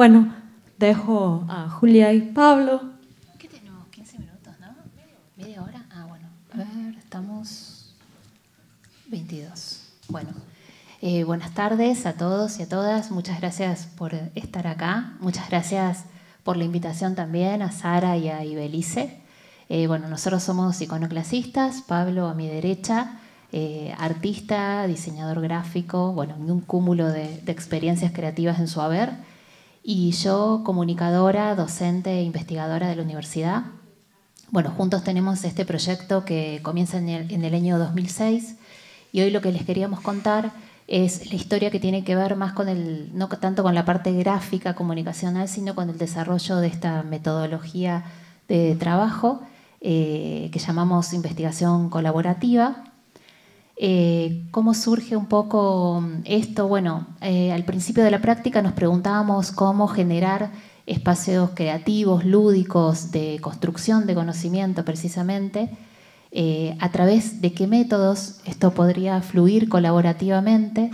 Bueno, dejo a Julia y Pablo. ¿Qué tenemos? 15 minutos, ¿no? ¿Media hora? Ah, bueno. A ver, estamos 22. Bueno. Eh, buenas tardes a todos y a todas. Muchas gracias por estar acá. Muchas gracias por la invitación también a Sara y a Ibelice. Eh, bueno, nosotros somos iconoclasistas, Pablo a mi derecha, eh, artista, diseñador gráfico, bueno, un cúmulo de, de, experiencias creativas en su haber. Y yo, comunicadora, docente e investigadora de la universidad. Bueno, juntos tenemos este proyecto que comienza en el, año 2006 y hoy lo que les queríamos contar es la historia que tiene que ver más con el, no tanto con la parte gráfica, comunicacional, sino con el desarrollo de esta metodología de trabajo eh, que llamamos investigación colaborativa. Eh, ¿Cómo surge un poco esto? Bueno, eh, al principio de la práctica nos preguntábamos cómo generar espacios creativos, lúdicos, de construcción de conocimiento precisamente, eh, a través de qué métodos esto podría fluir colaborativamente,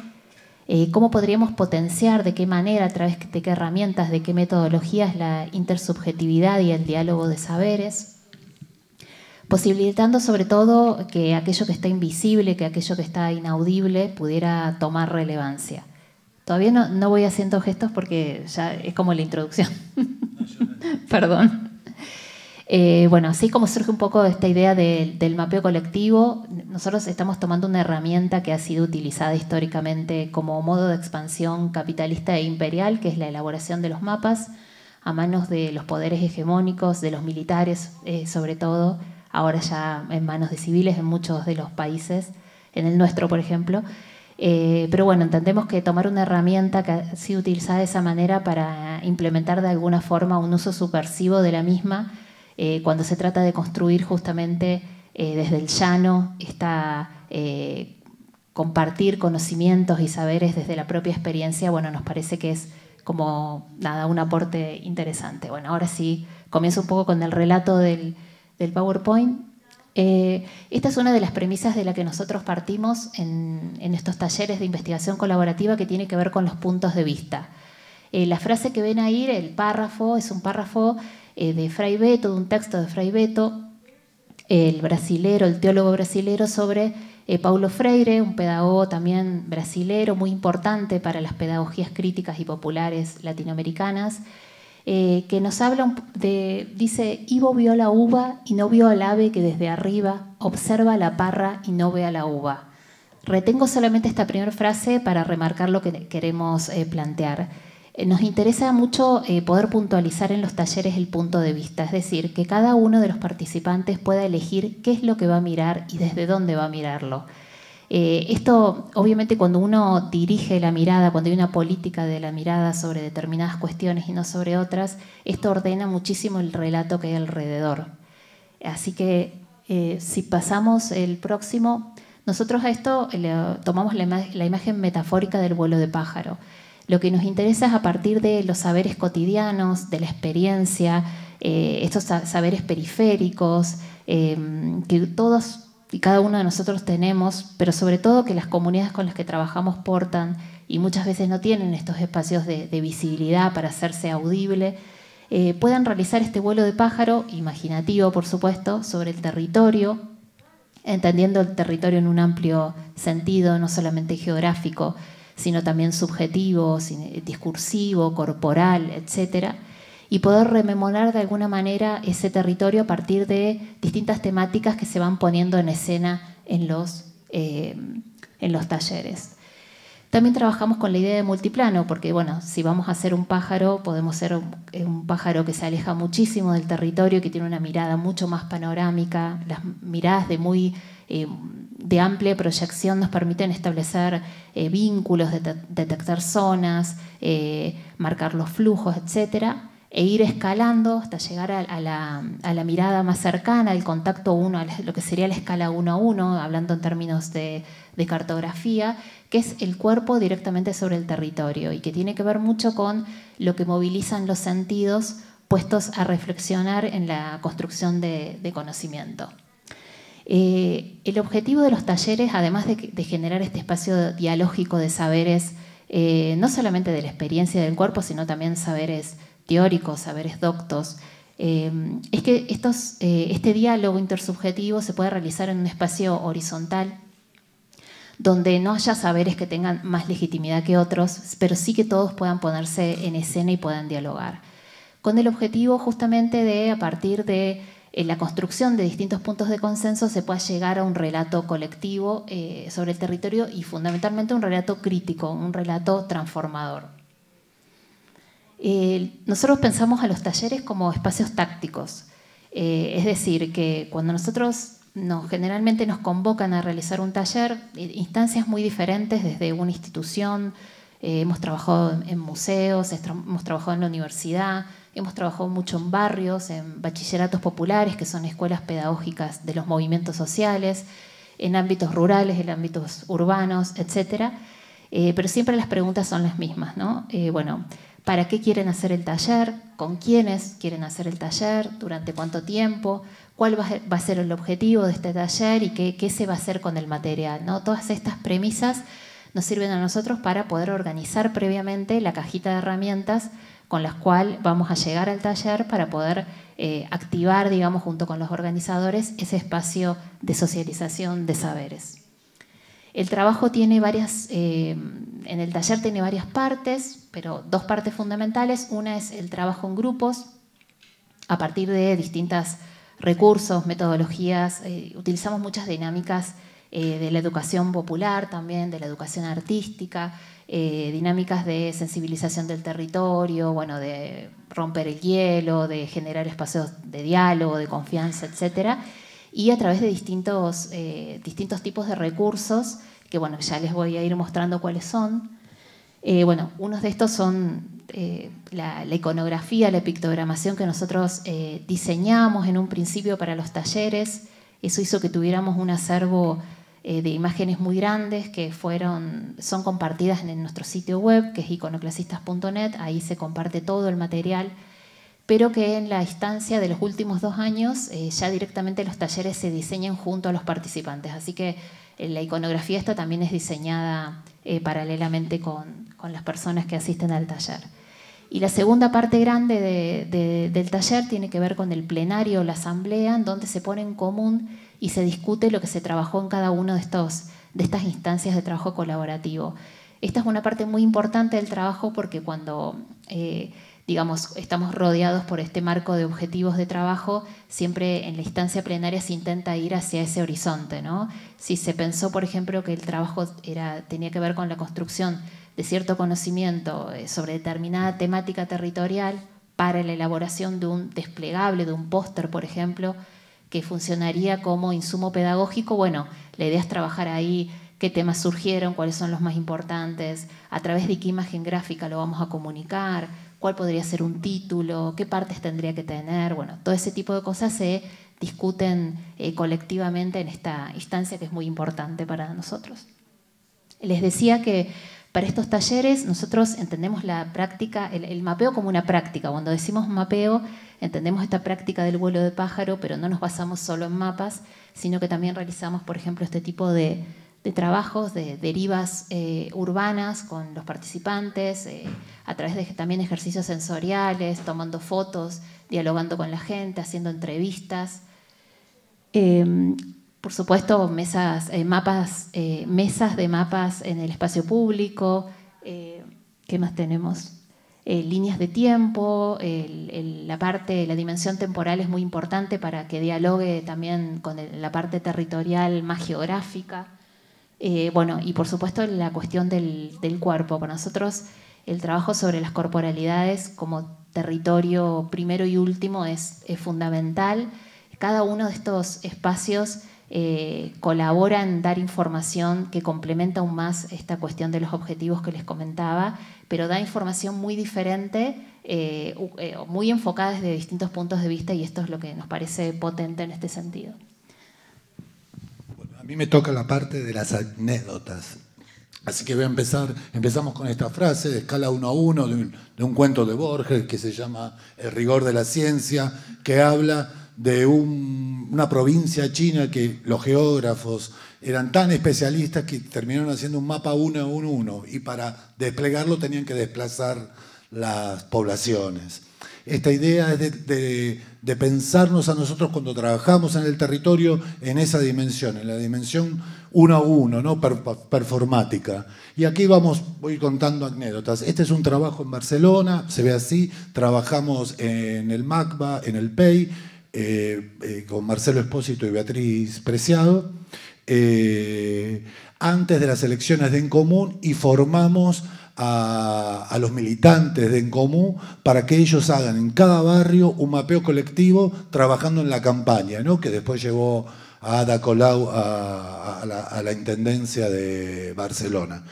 cómo podríamos potenciar, de qué manera, a través de qué herramientas, de qué metodologías la intersubjetividad y el diálogo de saberes, posibilitando sobre todo que aquello que está invisible, que aquello que está inaudible pudiera tomar relevancia. Todavía no, no voy haciendo gestos porque ya es como la introducción. Perdón. Eh, bueno, así como surge un poco esta idea del mapeo colectivo, nosotros estamos tomando una herramienta que ha sido utilizada históricamente como modo de expansión capitalista e imperial, que es la elaboración de los mapas a manos de los poderes hegemónicos, de los militares eh, sobre todo, ahora ya en manos de civiles en muchos de los países, en el nuestro por ejemplo. Eh, pero bueno, entendemos que tomar una herramienta que ha sido utilizada de esa manera para implementar de alguna forma un uso subversivo de la misma, eh, cuando se trata de construir justamente eh, desde el llano, esta, compartir conocimientos y saberes desde la propia experiencia, bueno, nos parece que es como nada, un aporte interesante. Bueno, ahora sí, comienzo un poco con el relato del, del PowerPoint. esta es una de las premisas de la que nosotros partimos en, estos talleres de investigación colaborativa que tiene que ver con los puntos de vista. la frase que ven ahí, el párrafo, es un párrafo eh, de Fray Beto, de un texto de Fray Beto, el brasilero, el teólogo brasilero, sobre eh, Paulo Freire, un pedagogo también brasilero muy importante para las pedagogías críticas y populares latinoamericanas, eh, que nos habla de, dice, Ivo vio la uva y no vio al ave que desde arriba observa la parra y no ve a la uva. Retengo solamente esta primera frase para remarcar lo que queremos plantear. Eh, nos interesa mucho eh, poder puntualizar en los talleres el punto de vista, es decir, que cada uno de los participantes pueda elegir qué es lo que va a mirar y desde dónde va a mirarlo. Eh, esto, obviamente, cuando uno dirige la mirada, cuando hay una política de la mirada sobre determinadas cuestiones y no sobre otras, esto ordena muchísimo el relato que hay alrededor. Así que, si pasamos el próximo, nosotros a esto tomamos la imagen metafórica del vuelo de pájaro. Lo que nos interesa es a partir de los saberes cotidianos, de la experiencia, eh, estos saberes periféricos, que todos y cada uno de nosotros tenemos, pero sobre todo que las comunidades con las que trabajamos portan y muchas veces no tienen estos espacios de, visibilidad para hacerse audible, eh, puedan realizar este vuelo de pájaro, imaginativo por supuesto, sobre el territorio, entendiendo el territorio en un amplio sentido, no solamente geográfico, sino también subjetivo, discursivo, corporal, etc. Y poder rememorar de alguna manera ese territorio a partir de distintas temáticas que se van poniendo en escena en los, eh, en los talleres. También trabajamos con la idea de multiplano, porque bueno, si vamos a hacer un pájaro, podemos ser un, pájaro que se aleja muchísimo del territorio, que tiene una mirada mucho más panorámica, las miradas de muy eh, de amplia proyección nos permiten establecer eh, vínculos, detectar zonas, eh, marcar los flujos, etc. E ir escalando hasta llegar a, la, mirada más cercana, al contacto uno, lo que sería la escala uno a uno, hablando en términos de, cartografía, que es el cuerpo directamente sobre el territorio y que tiene que ver mucho con lo que movilizan los sentidos puestos a reflexionar en la construcción de conocimiento. Eh, el objetivo de los talleres, además de, generar este espacio dialógico de saberes no solamente de la experiencia del cuerpo, sino también saberes teóricos, saberes doctos. es que estos, este diálogo intersubjetivo se puede realizar en un espacio horizontal donde no haya saberes que tengan más legitimidad que otros, pero sí que todos puedan ponerse en escena y puedan dialogar. Con el objetivo justamente de, a partir de eh, la construcción de distintos puntos de consenso, se pueda llegar a un relato colectivo eh, sobre el territorio y fundamentalmente un relato crítico, un relato transformador. Nosotros pensamos a los talleres como espacios tácticos, eh, es decir, que cuando nosotros generalmente nos convocan a realizar un taller, instancias muy diferentes desde una institución, eh, hemos trabajado en museos, hemos trabajado en la universidad, hemos trabajado mucho en barrios, en bachilleratos populares, que son escuelas pedagógicas de los movimientos sociales, en ámbitos rurales, en ámbitos urbanos, etc. Eh, pero siempre las preguntas son las mismas, ¿no? Eh, bueno, ¿para qué quieren hacer el taller? ¿Con quiénes quieren hacer el taller? ¿Durante cuánto tiempo? cuál va a ser el objetivo de este taller y qué, se va a hacer con el material. ¿no? Todas estas premisas nos sirven a nosotros para poder organizar previamente la cajita de herramientas con las cuales vamos a llegar al taller para poder eh, activar, digamos, junto con los organizadores, ese espacio de socialización de saberes. El trabajo tiene varias, eh, en el taller tiene varias partes, pero dos partes fundamentales. Una es el trabajo en grupos, a partir de distintas recursos, metodologías, eh, utilizamos muchas dinámicas eh, de la educación popular también, de la educación artística, eh, dinámicas de sensibilización del territorio, bueno, de romper el hielo, de generar espacios de diálogo, de confianza, etc. Y a través de distintos, distintos tipos de recursos, que bueno, ya les voy a ir mostrando cuáles son. bueno, unos de estos son eh, la, iconografía, la pictogramación que nosotros eh, diseñamos en un principio para los talleres. Eso hizo que tuviéramos un acervo eh, de imágenes muy grandes que fueron, son compartidas en nuestro sitio web, que es iconoclasistas.net. Ahí se comparte todo el material pero que en la instancia de los últimos dos años ya directamente los talleres se diseñan junto a los participantes. Así que la iconografía esta también es diseñada paralelamente con, con, las personas que asisten al taller. Y la segunda parte grande del taller tiene que ver con el plenario, la asamblea, en donde se pone en común y se discute lo que se trabajó en cada una de, estos, de estas instancias de trabajo colaborativo. Esta es una parte muy importante del trabajo porque cuando eh, digamos, estamos rodeados por este marco de objetivos de trabajo, siempre en la instancia plenaria se intenta ir hacia ese horizonte. ¿no? Si se pensó, por ejemplo, que el trabajo era, tenía que ver con la construcción de cierto conocimiento eh, sobre determinada temática territorial para la elaboración de un desplegable, de un póster, por ejemplo, que funcionaría como insumo pedagógico. Bueno, la idea es trabajar ahí qué temas surgieron, cuáles son los más importantes, a través de qué imagen gráfica lo vamos a comunicar, cuál podría ser un título, qué partes tendría que tener. Bueno, todo ese tipo de cosas se discuten eh, colectivamente en esta instancia que es muy importante para nosotros. Les decía que para estos talleres nosotros entendemos la práctica, el, mapeo como una práctica. Cuando decimos mapeo, entendemos esta práctica del vuelo de pájaro, pero no nos basamos solo en mapas, sino que también realizamos, por ejemplo, este tipo de, trabajos, de derivas eh, urbanas con los participantes, eh, a través de también ejercicios sensoriales, tomando fotos, dialogando con la gente, haciendo entrevistas. Em, por supuesto, mesas, eh, mapas, mesas de mapas en el espacio público. ¿Qué más tenemos? líneas de tiempo, la parte, la dimensión temporal es muy importante para que dialogue también con la parte territorial más geográfica. Bueno, y por supuesto la cuestión del, cuerpo. Para nosotros el trabajo sobre las corporalidades como territorio primero y último es, fundamental. Cada uno de estos espacios eh, colabora en dar información que complementa aún más esta cuestión de los objetivos que les comentaba, pero da información muy diferente, eh, eh, muy enfocada desde distintos puntos de vista y esto es lo que nos parece potente en este sentido. Mí me toca la parte de las anécdotas. Así que voy a empezar, empezamos con esta frase de escala 1 a 1 de un, cuento de Borges que se llama El rigor de la ciencia, que habla de una provincia china que los geógrafos eran tan especialistas que terminaron haciendo un mapa uno a uno, uno y para desplegarlo tenían que desplazar las poblaciones. Esta idea es de, pensarnos a nosotros cuando trabajamos en el territorio en esa dimensión, en la dimensión uno a uno, ¿no? performática. Y aquí vamos, voy contando anécdotas. Este es un trabajo en Barcelona, se ve así, trabajamos en el MACBA, en el PEI, eh, eh, con Marcelo Espósito y Beatriz Preciado, eh, antes de las elecciones de En Común y formamos a, los militantes de En Común para que ellos hagan en cada barrio un mapeo colectivo trabajando en la campaña, ¿no? que después llevó a Ada Colau a, la, Intendencia de Barcelona.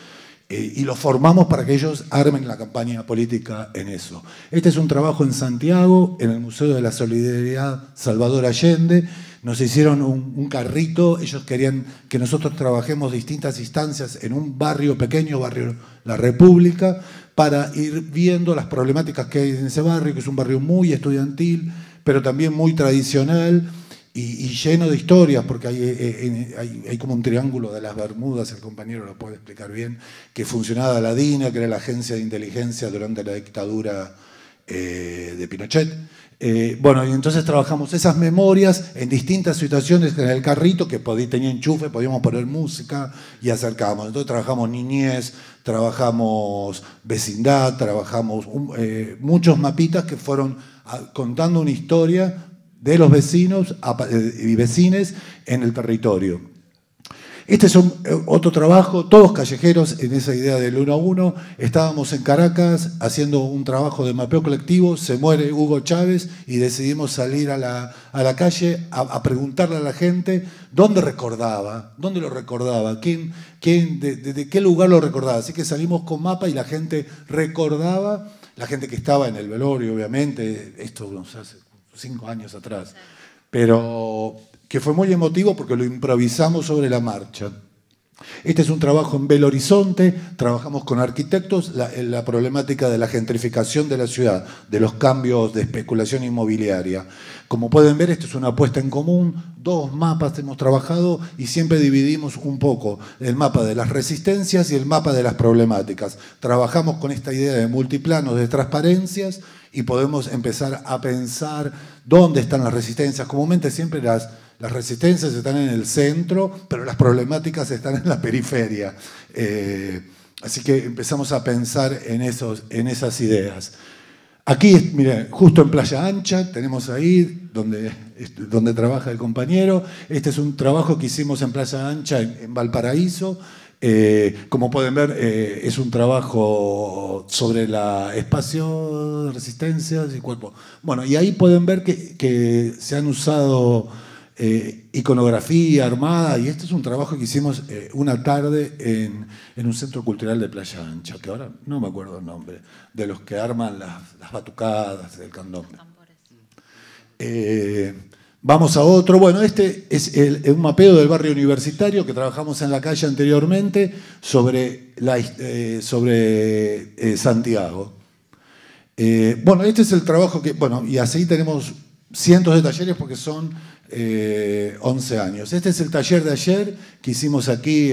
Eh, y los formamos para que ellos armen la campaña política en eso. Este es un trabajo en Santiago, en el Museo de la Solidaridad Salvador Allende, nos hicieron un, carrito, ellos querían que nosotros trabajemos distintas instancias en un barrio pequeño, barrio La República, para ir viendo las problemáticas que hay en ese barrio, que es un barrio muy estudiantil, pero también muy tradicional y, lleno de historias, porque eh, hay, hay, como un triángulo de las Bermudas, el compañero lo puede explicar bien, que funcionaba la DINA, que era la agencia de inteligencia durante la dictadura eh, de Pinochet. Eh, bueno, y entonces trabajamos esas memorias en distintas situaciones en el carrito, que tenía enchufe, podíamos poner música y acercábamos. Entonces trabajamos niñez, trabajamos vecindad, trabajamos eh, muchos mapitas que fueron ah, contando una historia de los vecinos y vecines en el territorio. Este es otro trabajo, todos callejeros en esa idea del uno a uno. Estábamos en Caracas haciendo un trabajo de mapeo colectivo, se muere Hugo Chávez y decidimos salir a la, calle a, preguntarle a la gente dónde recordaba, dónde lo recordaba, quién, quién, de, qué lugar lo recordaba. Así que salimos con mapa y la gente recordaba, la gente que estaba en el velorio, obviamente, esto hace cinco años atrás. Pero que fue muy emotivo porque lo improvisamos sobre la marcha. Este es un trabajo en Belo Horizonte, trabajamos con arquitectos la, en la problemática de la gentrificación de la ciudad, de los cambios de especulación inmobiliaria. Como pueden ver, esto es una apuesta en común, dos mapas hemos trabajado y siempre dividimos un poco el mapa de las resistencias y el mapa de las problemáticas. Trabajamos con esta idea de multiplanos, de transparencias y podemos empezar a pensar dónde están las resistencias. Comúnmente siempre las las resistencias están en el centro, pero las problemáticas están en la periferia. Eh, así que empezamos a pensar en, esos, en esas ideas. Aquí, miren, justo en Playa Ancha, tenemos ahí donde, donde trabaja el compañero. Este es un trabajo que hicimos en Playa Ancha, en, Valparaíso. Eh, como pueden ver, eh, es un trabajo sobre la espacio, resistencias y cuerpo. Bueno, y ahí pueden ver que se han usado eh, iconografía armada, y este es un trabajo que hicimos eh, una tarde en, un centro cultural de Playa Ancha, que ahora no me acuerdo el nombre, de los que arman las, batucadas del candombe. Eh, vamos a otro, bueno, este es un mapeo del barrio universitario que trabajamos en la calle anteriormente sobre, la, sobre Santiago. bueno, este es el trabajo que, bueno, y así tenemos cientos de talleres porque son 11 eh, años. Este es el taller de ayer que hicimos aquí,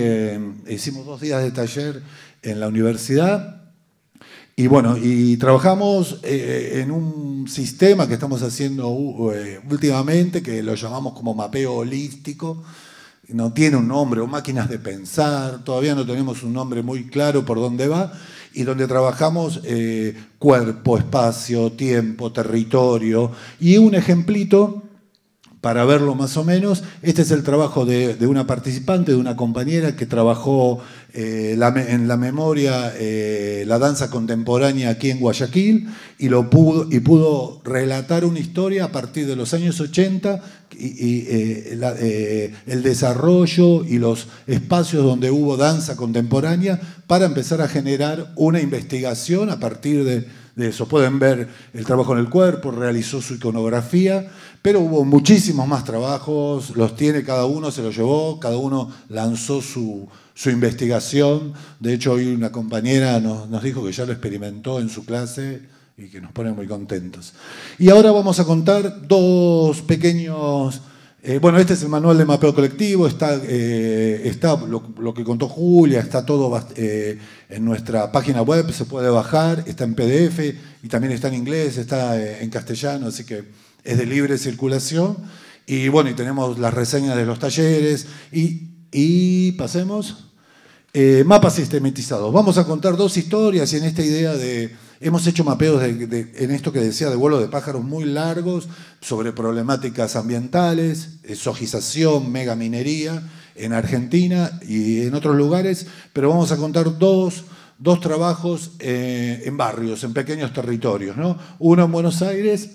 hicimos dos días de taller en la universidad. Y bueno, y trabajamos eh, en un sistema que estamos haciendo eh, últimamente, que lo llamamos como mapeo holístico. No tiene un nombre, o máquinas de pensar, todavía no tenemos un nombre muy claro por dónde va, y donde trabajamos cuerpo, espacio, tiempo, territorio. Y un ejemplito para verlo más o menos. Este es el trabajo de, una participante, de una compañera que trabajó eh, en la memoria eh, la danza contemporánea aquí en Guayaquil y, lo pudo, y pudo relatar una historia a partir de los años 80 y, eh, el desarrollo y los espacios donde hubo danza contemporánea para empezar a generar una investigación a partir de, de eso. Pueden ver el trabajo en el cuerpo, realizó su iconografía pero hubo muchísimos más trabajos, los tiene cada uno, se los llevó, cada uno lanzó su, investigación. De hecho, hoy una compañera nos, dijo que ya lo experimentó en su clase y que nos pone muy contentos. Y ahora vamos a contar dos pequeños... eh, bueno, este es el manual de mapeo colectivo, está, eh, está lo, que contó Julia, está todo eh, en nuestra página web, se puede bajar, está en PDF y también está en inglés, está eh, en castellano, así que es de libre circulación. Y bueno, y tenemos las reseñas de los talleres y, pasemos. Eh, mapas sistematizados. Vamos a contar dos historias y en esta idea de. Hemos hecho mapeos en esto que decía de vuelo de pájaros muy largos sobre problemáticas ambientales, eh, sojización, megaminería en Argentina y en otros lugares, pero vamos a contar dos, dos trabajos eh, en barrios, en pequeños territorios. ¿no? Uno en Buenos Aires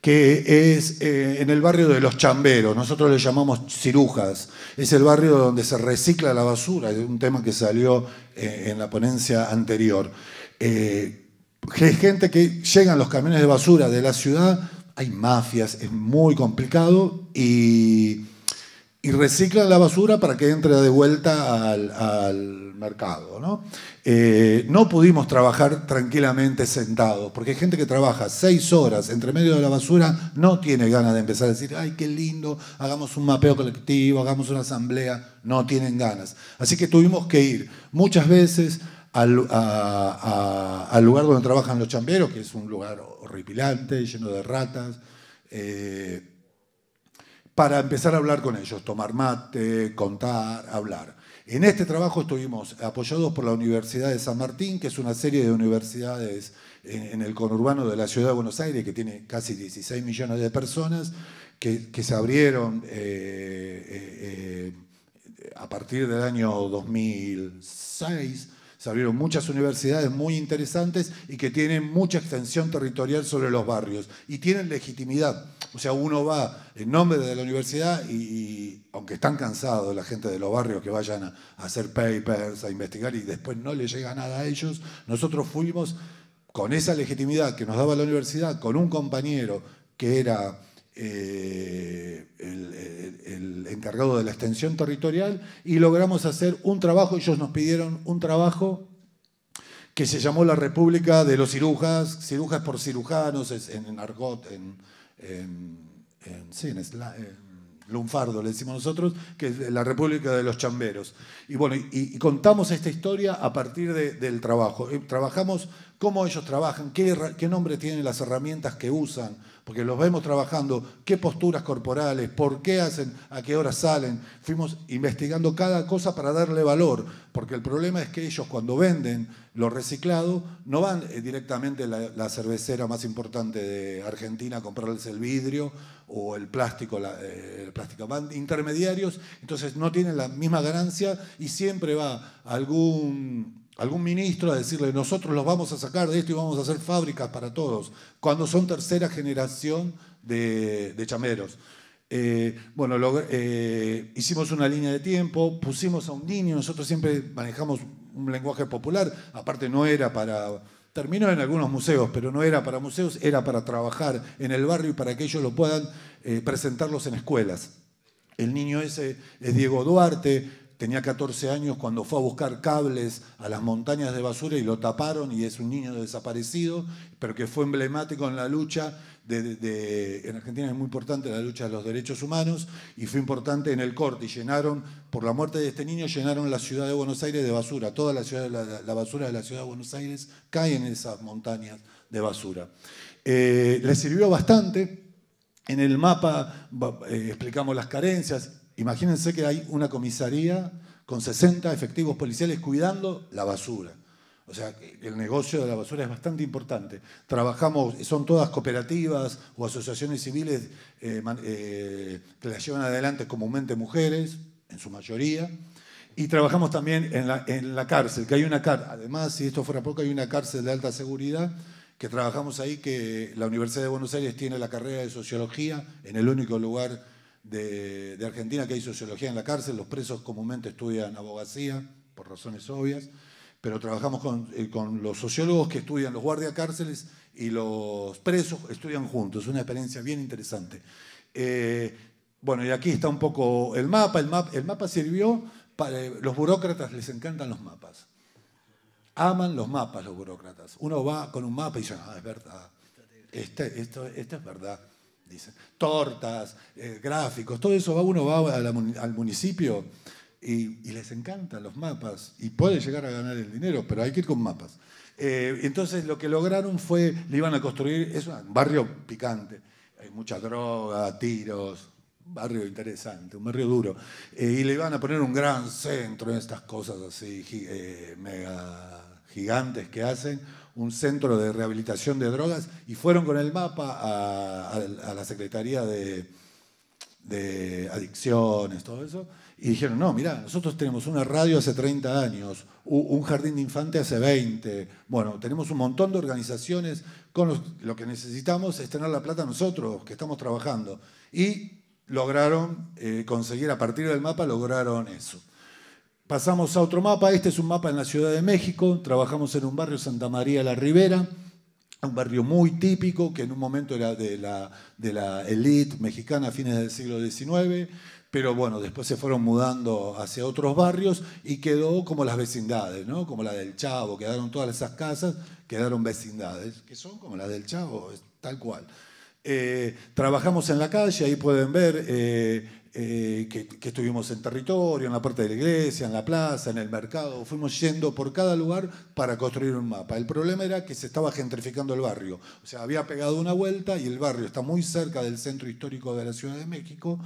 que es eh, en el barrio de los chamberos, nosotros le llamamos cirujas, es el barrio donde se recicla la basura, es un tema que salió eh, en la ponencia anterior. Eh, gente que llegan los camiones de basura de la ciudad, hay mafias, es muy complicado y, y reciclan la basura para que entre de vuelta al, mercado. ¿no? Eh, no pudimos trabajar tranquilamente sentados, porque hay gente que trabaja seis horas entre medio de la basura, no tiene ganas de empezar a decir, ay, qué lindo, hagamos un mapeo colectivo, hagamos una asamblea, no tienen ganas. Así que tuvimos que ir muchas veces al lugar donde trabajan los chamberos, que es un lugar horripilante, lleno de ratas. eh, para empezar a hablar con ellos, tomar mate, contar, hablar. En este trabajo estuvimos apoyados por la Universidad de San Martín, que es una serie de universidades en, el conurbano de la ciudad de Buenos Aires, que tiene casi 16 millones de personas, que, que se abrieron eh, eh, eh, a partir del año 2006. Se abrieron muchas universidades muy interesantes y que tienen mucha extensión territorial sobre los barrios y tienen legitimidad. O sea, uno va en nombre de la universidad y, aunque están cansados la gente de los barrios que vayan a, a hacer papers, a investigar y después no les llega nada a ellos, nosotros fuimos con esa legitimidad que nos daba la universidad, con un compañero que era eh, el, encargado de la extensión territorial y logramos hacer un trabajo, ellos nos pidieron un trabajo que se llamó la República de los Cirujas, cirujas por cirujanos, en, argot, en, en- en- sí, lunfardo, le decimos nosotros, que es la República de los Chamberos. Y bueno, y, contamos esta historia a partir de- del trabajo. Eh, Trabajamos cómo ellos trabajan, qué, nombre tienen las herramientas que usan, porque los vemos trabajando, qué posturas corporales, por qué hacen, a qué horas salen. Fuimos investigando cada cosa para darle valor, porque el problema es que ellos cuando venden lo reciclado no van eh, directamente a la, la cervecera más importante de Argentina a comprarles el vidrio o el plástico, eh, el plástico. Van intermediarios, entonces no tienen la misma ganancia y siempre va algún algún ministro a decirle, nosotros los vamos a sacar de esto y vamos a hacer fábricas para todos, cuando son tercera generación de, chameros. Eh, bueno, eh, hicimos una línea de tiempo, pusimos a un niño, nosotros siempre manejamos un lenguaje popular, aparte no era para... Terminó en algunos museos, pero no era para museos, era para trabajar en el barrio y para que ellos lo puedan eh, presentarlos en escuelas. El niño ese es Diego Duarte, tenía 14 años cuando fue a buscar cables a las montañas de basura y lo taparon y es un niño desaparecido, pero que fue emblemático en la lucha. De, en Argentina es muy importante la lucha de los derechos humanos y fue importante en el corte y llenaron, por la muerte de este niño, llenaron la ciudad de Buenos Aires de basura. Toda la, ciudad, la, la basura de la ciudad de Buenos Aires cae en esas montañas de basura. Eh, le sirvió bastante. En el mapa eh, explicamos las carencias. Imagínense que hay una comisaría con 60 efectivos policiales cuidando la basura. O sea, el negocio de la basura es bastante importante. Trabajamos, son todas cooperativas o asociaciones civiles eh, eh, que las llevan adelante comúnmente mujeres, en su mayoría. Y trabajamos también en la, en la cárcel, que hay una cárcel, además, si esto fuera poco, hay una cárcel de alta seguridad que trabajamos ahí, que la Universidad de Buenos Aires tiene la carrera de sociología, en el único lugar de, Argentina que hay sociología en la cárcel. Los presos comúnmente estudian abogacía, por razones obvias, pero trabajamos con, eh, los sociólogos que estudian los guardiacárceles y los presos estudian juntos. Es una experiencia bien interesante. Eh, bueno, y aquí está un poco el mapa. El, mapa. el mapa sirvió para... Los burócratas les encantan los mapas. Aman los mapas los burócratas. Uno va con un mapa y dice, ah, es verdad, este, esto, esto es verdad. Tortas, eh, gráficos, todo eso va, uno va al municipio y, les encantan los mapas y puede llegar a ganar el dinero, pero hay que ir con mapas. Eh, entonces lo que lograron fue, le iban a construir, es un barrio picante, hay mucha droga, tiros, barrio interesante, un barrio duro, eh, y le iban a poner un gran centro en estas cosas así, mega gigantes que hacen, un centro de rehabilitación de drogas y fueron con el mapa a, la Secretaría de, Adicciones, todo eso, y dijeron, no, mira, nosotros tenemos una radio hace 30 años, un jardín de infante hace 20, bueno, tenemos un montón de organizaciones, con lo que necesitamos es tener la plata nosotros, que estamos trabajando. Y lograron eh, conseguir, a partir del mapa, lograron eso. Pasamos a otro mapa, este es un mapa en la Ciudad de México, trabajamos en un barrio Santa María la Ribera, un barrio muy típico que en un momento era de la, de la elite mexicana a fines del siglo XIX, pero bueno, después se fueron mudando hacia otros barrios y quedó como las vecindades, ¿no? como la del Chavo, quedaron todas esas casas, quedaron vecindades, que son como las del Chavo, tal cual. Eh, trabajamos en la calle, ahí pueden ver eh, eh, que, estuvimos en territorio, en la parte de la iglesia, en la plaza, en el mercado, fuimos yendo por cada lugar para construir un mapa. El problema era que se estaba gentrificando el barrio, o sea, había pegado una vuelta y el barrio está muy cerca del centro histórico de la Ciudad de México,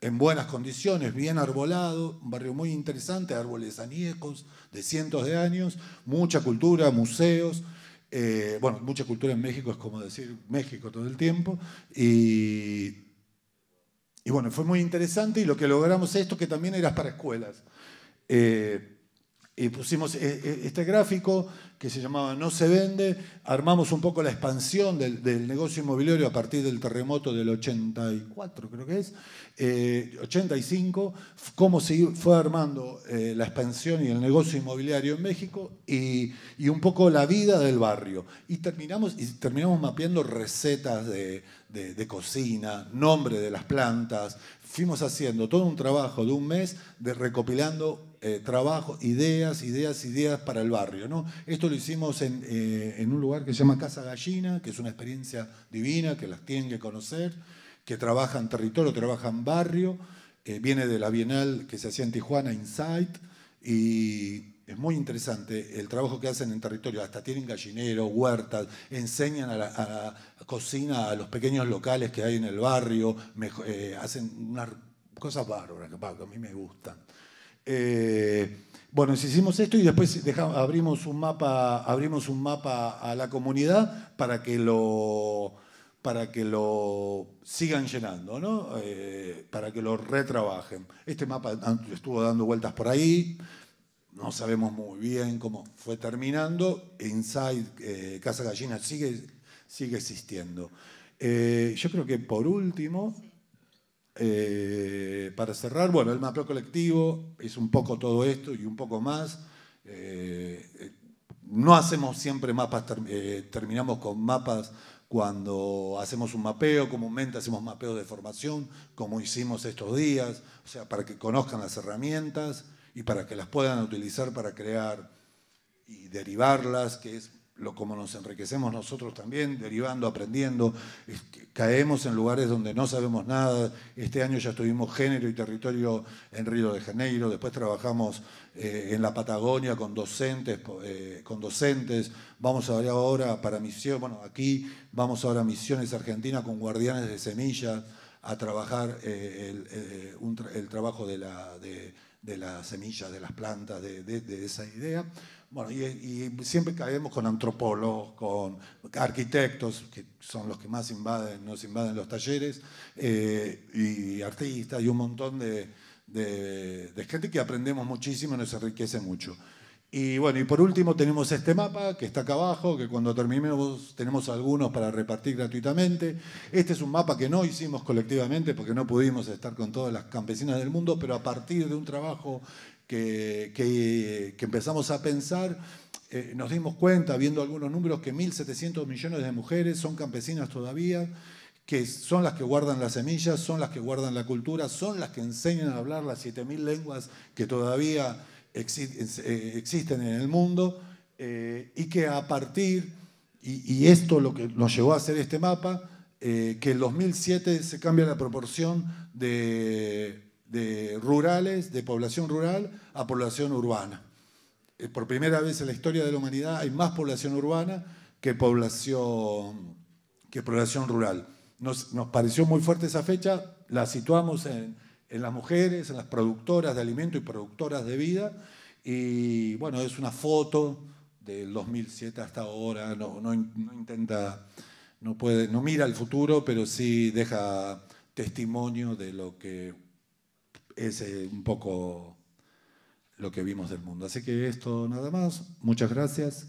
en buenas condiciones, bien arbolado, un barrio muy interesante, árboles añejos de cientos de años, mucha cultura, museos. Eh, bueno, mucha cultura en México es como decir México todo el tiempo. Y y bueno, fue muy interesante y lo que logramos esto que también era para escuelas. Eh, y pusimos eh, eh, este gráfico que se llamaba No se vende, armamos un poco la expansión del, negocio inmobiliario a partir del terremoto del 84, creo que es, 85, cómo se fue armando la expansión y el negocio inmobiliario en México y, un poco la vida del barrio. Y terminamos, terminamos mapeando recetas de, de, cocina, nombre de las plantas. Fuimos haciendo todo un trabajo de un mes de recopilando eh, trabajo, ideas, ideas, ideas para el barrio. ¿no? Esto lo hicimos eh, en, un lugar que se llama Casa Gallina, que es una experiencia divina, que las tienen que conocer, que trabaja en territorio, trabaja en barrio, eh, viene de la Bienal que se hacía en Tijuana, Insight, y es muy interesante el trabajo que hacen en territorio, hasta tienen gallinero, huertas, enseñan a la, cocina a los pequeños locales que hay en el barrio, eh, hacen cosas bárbaras que, a mí me gustan. Eh, bueno, hicimos esto y después abrimos, un mapa, abrimos un mapa a la comunidad para que lo, para que lo sigan llenando, ¿no? Eh, para que lo retrabajen. Este mapa estuvo dando vueltas por ahí, no sabemos muy bien cómo fue terminando. Inside eh, Casa Gallina sigue, sigue existiendo. Eh, yo creo que por último, eh, para cerrar, bueno, el mapeo colectivo es un poco todo esto y un poco más. no hacemos siempre mapas, terminamos con mapas cuando hacemos un mapeo, comúnmente hacemos mapeos de formación, como hicimos estos días, o sea, para que conozcan las herramientas y para que las puedan utilizar para crear y derivarlas, que es lo como nos enriquecemos nosotros también, derivando, aprendiendo. Caemos en lugares donde no sabemos nada. Este año ya estuvimos género y territorio en Río de Janeiro, después trabajamos eh, en la Patagonia con docentes, eh, con docentes. Vamos ahora para misión, bueno, aquí vamos ahora a Misiones Argentina con guardianes de semillas a trabajar eh, el, trabajo de la de las semillas, de las plantas, de, esa idea. Bueno, y, siempre caemos con antropólogos, con arquitectos, que son los que más invaden, nos invaden los talleres, eh, y artistas, y un montón de, gente que aprendemos muchísimo y nos enriquece mucho. Y bueno, y por último tenemos este mapa que está acá abajo, que cuando terminemos tenemos algunos para repartir gratuitamente. Este es un mapa que no hicimos colectivamente porque no pudimos estar con todas las campesinas del mundo, pero a partir de un trabajo que, empezamos a pensar, eh, nos dimos cuenta, viendo algunos números, que 1.700 millones de mujeres son campesinas todavía que son las que guardan las semillas, son las que guardan la cultura, son las que enseñan a hablar las 7.000 lenguas que todavía eh, existen en el mundo eh, y que a partir, y, esto lo que nos llevó a hacer este mapa, que en 2007 se cambia la proporción de, de rurales, de población rural a población urbana. Eh, por primera vez en la historia de la humanidad hay más población urbana que población, que población rural. Nos, nos pareció muy fuerte esa fecha, la situamos en, en las mujeres, en las productoras de alimento y productoras de vida, y bueno, es una foto del 2007 hasta ahora, no, no, intenta, no, puede, no mira al futuro, pero sí deja testimonio de lo que es eh, un poco lo que vimos del mundo. Así que esto nada más. Muchas gracias.